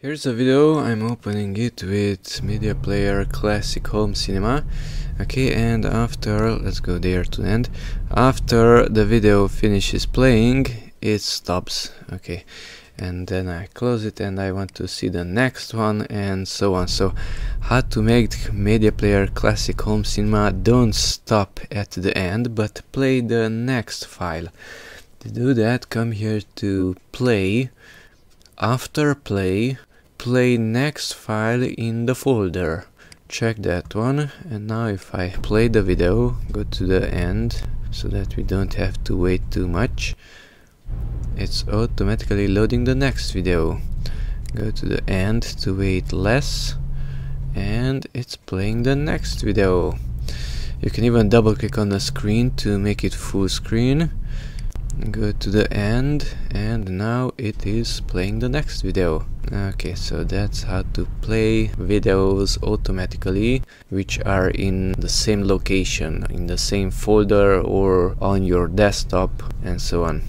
Here's a video, I'm opening it with Media Player Classic Home Cinema. Okay and after, let's go there to end. After the video finishes playing it stops. Okay and then I close it and I want to see the next one and so on. So how to make Media Player Classic Home Cinema don't stop at the end but play the next file. To do that come here to play. After play play next file in the folder. Check that one. And now if I play the video go to the end so that we don't have to wait too much. It's automatically loading the next video. Go to the end to wait less and it's playing the next video. You can even double click on the screen to make it full screen go to the end and now it is playing the next video. Okay so that's how to play videos automatically which are in the same location in the same folder or on your desktop and so on